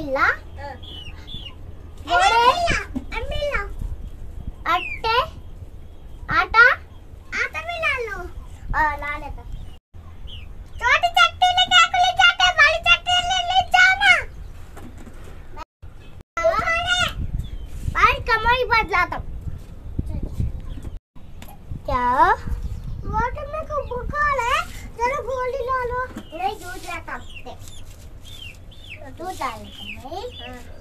बड़ी चट्टी ले ले जाओ ना बाहर कमर बदलाता। क्या वो तो मेरे को बुखार है जरा गोली ला लो नहीं दूध लाता। दूध डाल हैं हूँ?